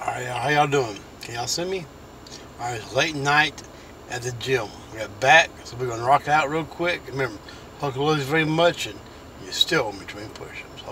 Alright, how y'all doing? Can y'all see me? Alright, it's late night at the gym. We got back, so we're gonna rock out real quick. Remember, Hulk loves very much and you still in between push-ups.